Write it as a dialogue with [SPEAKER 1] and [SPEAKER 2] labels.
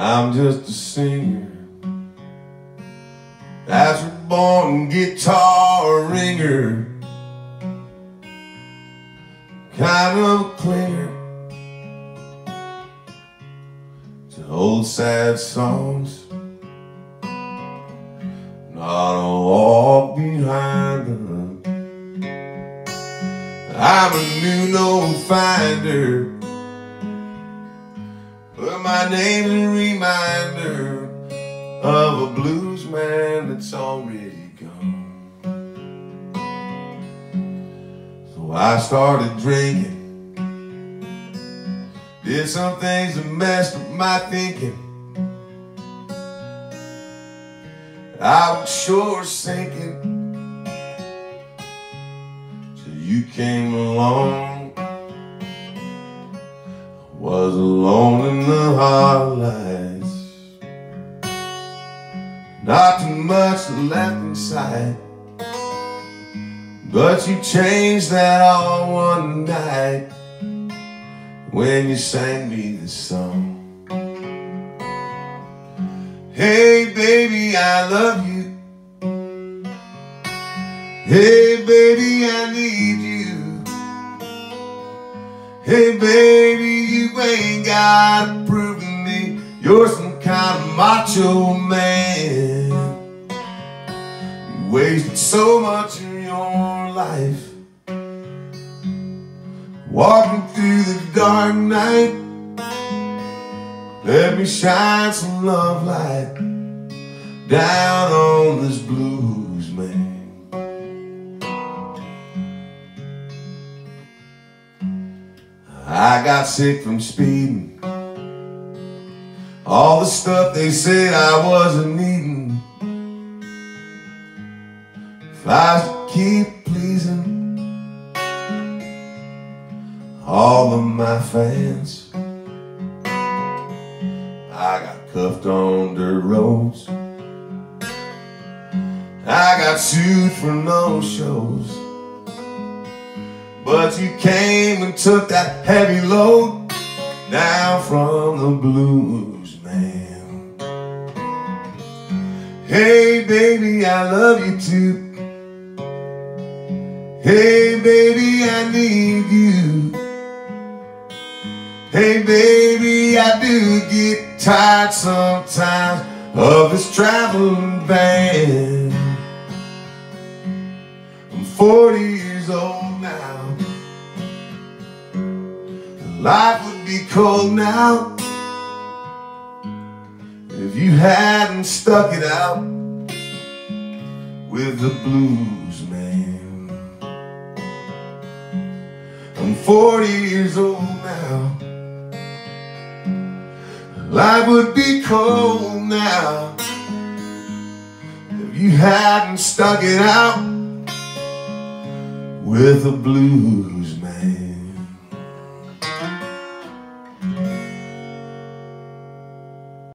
[SPEAKER 1] I'm just a singer. As a born guitar ringer. Kind of clinger to old sad songs. Not a walk behind them. I'm a new note finder. But my name's a reminder of a blues man that's already gone. So I started drinking. Did some things that messed up my thinking. I was sure sinking till you came along. Was alone in the hard lights. Not too much left inside. But you changed that all one night when you sang me this song. Hey baby, I love you. Hey baby, I need you. Hey baby, ain't gotta prove to me you're some kind of macho man. You wasted so much of your life walking through the dark night. Let me shine some love light down on this blues I got sick from speeding. All the stuff they said I wasn't needing. If I keep pleasing all of my fans, I got cuffed on dirt roads. I got sued for no shows. But you came and took that heavy load down from the blues man. Hey baby, I love you too. Hey baby, I need you. Hey baby, I do get tired sometimes of this traveling band. I'm 40 years old Life would be cold now if you hadn't stuck it out with the blues man. I'm 40 years old now. Life would be cold now if you hadn't stuck it out with the blues man.